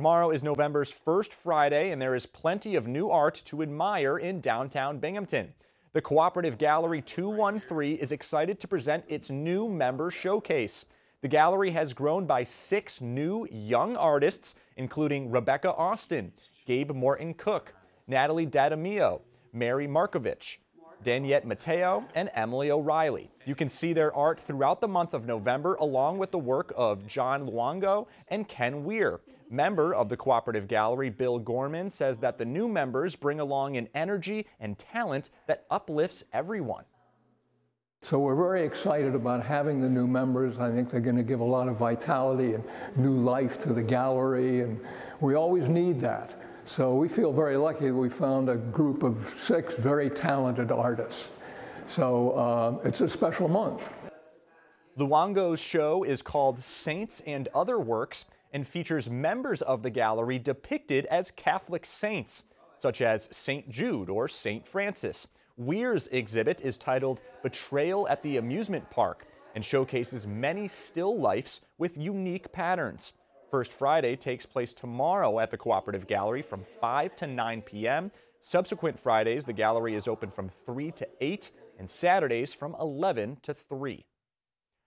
Tomorrow is November's first Friday, and there is plenty of new art to admire in downtown Binghamton. The Cooperative Gallery 213 is excited to present its new member showcase. The gallery has grown by six new young artists, including Rebecca Austin, Gabe Morton Cook, Natalie Dadamio, Mary Markovich, Daniette Mateo, and Emily O'Reilly. You can see their art throughout the month of November, along with the work of John Luongo and Ken Weir. Member of the Cooperative Gallery, Bill Gorman, says that the new members bring along an energy and talent that uplifts everyone. So we're very excited about having the new members. I think they're going to give a lot of vitality and new life to the gallery, and we always need that. So we feel very lucky we found a group of six very talented artists. So uh, it's a special month. Luongo's show is called Saints and Other Works and features members of the gallery depicted as Catholic saints, such as St. Jude or St. Francis. Weir's exhibit is titled Betrayal at the Amusement Park and showcases many still lifes with unique patterns. First Friday takes place tomorrow at the Cooperative Gallery from 5 to 9 p.m. Subsequent Fridays, the gallery is open from 3 to 8, and Saturdays from 11 to 3.